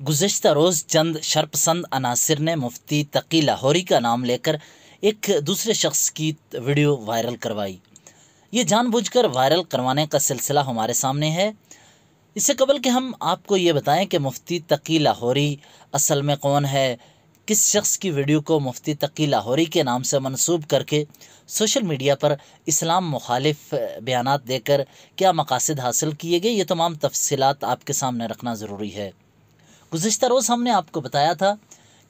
गुज्त रोज़ चंद शरपसंद अनासर ने मुफ्ती तकी लाहौरी का नाम लेकर एक दूसरे शख्स की वीडियो वायरल करवाई। ये जानबूझकर वायरल करवाने का सिलसिला हमारे सामने है। इससे कबल कि हम आपको ये बताएँ कि मुफ्ती तकी लाहौरी असल में कौन है, किस शख्स की वीडियो को मुफ्ती तकी लाहौरी के नाम से मनसूब करके सोशल मीडिया पर इस्लाम मुखालिफ बयान देकर क्या मकासद हासिल किए गए, ये तमाम तफसीत आपके सामने रखना ज़रूरी है। गुज्त रोज़ हमने आपको बताया था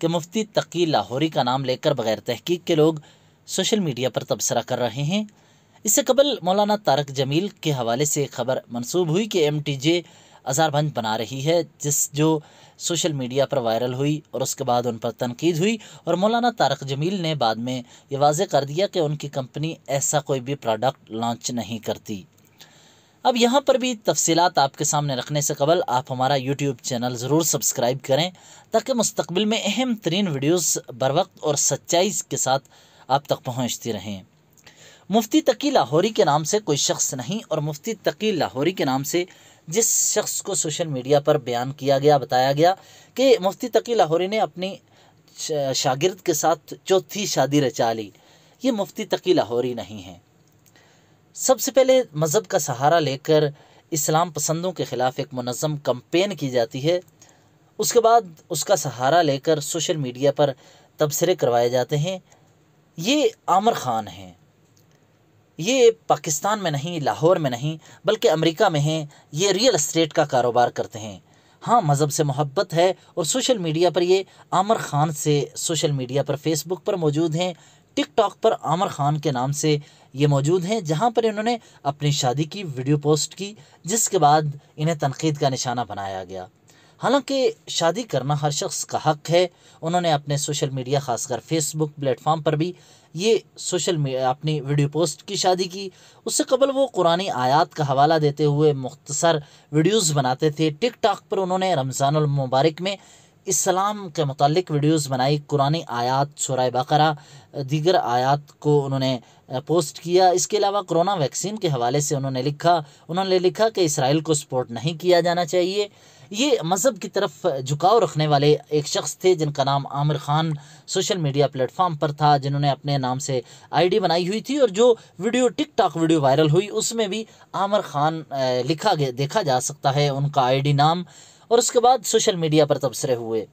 कि मुफ्ती तकी लाहौरी का नाम लेकर बग़ैर तहकीक के लोग सोशल मीडिया पर तबसरा कर रहे हैं। इससे कबल मौलाना तारक जमील के हवाले से खबर मनसूब हुई कि एम टी जे अजारबंद बना रही है, जिस जो सोशल मीडिया पर वायरल हुई और उसके बाद उन पर तनकीद हुई और मौलाना तारक जमील ने बाद में ये वाज कर दिया कि उनकी कंपनी ऐसा कोई भी प्रोडक्ट लॉन्च नहीं करती। अब यहाँ पर भी तफसीलात आपके सामने रखने से कबल आप हमारा यूट्यूब चैनल ज़रूर सब्सक्राइब करें, ताकि मुस्तबिल में अहम तरीन वीडियोज़ बर वक्त और सच्चाई के साथ आप तक पहुँचती रहें। मुफ्ती तकी लाहौरी के नाम से कोई शख्स नहीं और मुफ्ती तकी लाहौरी के नाम से जिस शख्स को सोशल मीडिया पर बयान किया गया, बताया गया कि मुफ्ती तकी लाहौरी ने अपनी शागिर्द के साथ चौथी शादी रचा ली। ये मुफ्ती तकी लाहौरी नहीं है। सबसे पहले मज़हब का सहारा लेकर इस्लाम पसंदों के ख़िलाफ़ एक मनज़म कम्पेन की जाती है। उसके बाद उसका सहारा लेकर सोशल मीडिया पर तबसरे करवाए जाते हैं। ये आमर ख़ान हैं। ये पाकिस्तान में नहीं, लाहौर में नहीं, बल्कि अमेरिका में हैं। ये रियल इस्टेट का कारोबार करते हैं। हाँ मज़हब से मोहब्बत है और सोशल मीडिया पर ये आमर ख़ान से सोशल मीडिया पर फेसबुक पर मौजूद हैं। टिकटॉक पर आमर ख़ान के नाम से ये मौजूद हैं, जहाँ पर इन्होंने अपनी शादी की वीडियो पोस्ट की, जिसके बाद इन्हें तनकीद का निशाना बनाया गया। हालाँकि शादी करना हर शख्स का हक है, उन्होंने अपने सोशल मीडिया, खासकर फेसबुक प्लेटफॉर्म पर भी ये सोशल मीडिया अपनी वीडियो पोस्ट की शादी की। उससे कबल वो कुरानी आयात का हवाला देते हुए मुख्तसर वीडियोस बनाते थे। टिकटॉक पर उन्होंने रमज़ान मुबारक में इस्लाम के मतलब वीडियोस बनाई कुरानी आयात, सुरह बकरा, दीगर आयात को उन्होंने पोस्ट किया। इसके अलावा कोरोना वैक्सीन के हवाले से उन्होंने लिखा उन्होंने लिखा कि इसराइल को सपोर्ट नहीं किया जाना चाहिए। ये मज़हब की तरफ़ झुकाव रखने वाले एक शख्स थे जिनका नाम Aamir Khan social media platform पर था, जिन्होंने अपने नाम से आईडी बनाई हुई थी और जो वीडियो, टिकटॉक वीडियो वायरल हुई, उसमें भी आमिर खान लिखा गया, देखा जा सकता है। उनका आईडी नाम और उसके बाद सोशल मीडिया पर तबसरे हुए।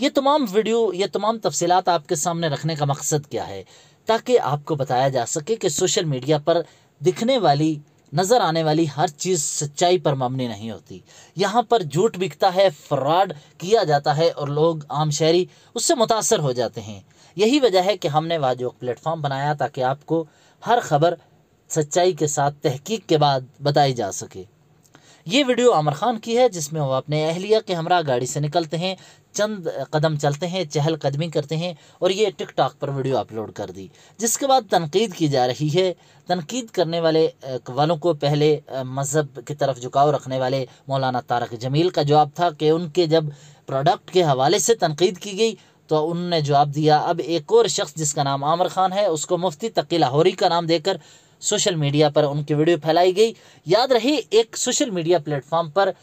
ये तमाम वीडियो, ये तमाम तफसीत आपके सामने रखने का मकसद क्या है? ताकि आपको बताया जा सके कि सोशल मीडिया पर दिखने वाली, नज़र आने वाली हर चीज़ सच्चाई पर मबनी नहीं होती। यहाँ पर झूठ बिकता है, फ्रॉड किया जाता है और लोग, आम शहरी, उससे मुतासर हो जाते हैं। यही वजह है कि हमने वाजो प्लेटफॉर्म बनाया ताकि आपको हर खबर सच्चाई के साथ तहकीक के बाद बताई जा सके। ये वीडियो आमर खान की है, जिसमें वो अपने अहलिया के हमरा गाड़ी से निकलते हैं, चंद कदम चलते हैं, चहल कदमी करते हैं, और ये टिकटॉक पर वीडियो अपलोड कर दी। जिसके बाद तनकीद की जा रही है। तनकीद करने वाले वालों को पहले मज़हब की तरफ़ झुकाव रखने वाले मौलाना तारक जमील का जवाब था कि उनके जब प्रोडक्ट के हवाले से तनकीद की गई तो उनने जवाब दिया, अब एक और शख्स जिसका नाम आमर खान है, उसको मुफ्ती तकी लाहौरी का नाम देकर सोशल मीडिया पर उनकी वीडियो फैलाई गई। याद रही, एक सोशल मीडिया प्लेटफॉर्म पर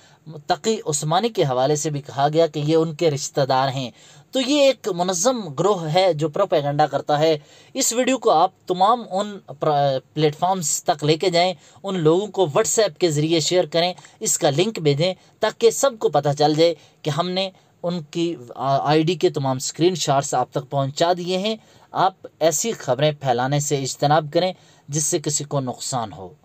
तकी उस्मानी के हवाले से भी कहा गया कि ये उनके रिश्तेदार हैं। तो ये एक मनज़म ग्रोह है जो प्रोपेगंडा करता है। इस वीडियो को आप तमाम उन प्लेटफॉर्म्स तक लेके जाएँ, उन लोगों को व्हाट्सएप के ज़रिए शेयर करें, इसका लिंक भेजें, ताकि सबको पता चल जाए कि हमने उनकी आईडी के तमाम स्क्रीन शॉट्स आप तक पहुँचा दिए हैं। आप ऐसी खबरें फैलाने से इजतनाब करें जिससे किसी को नुकसान हो।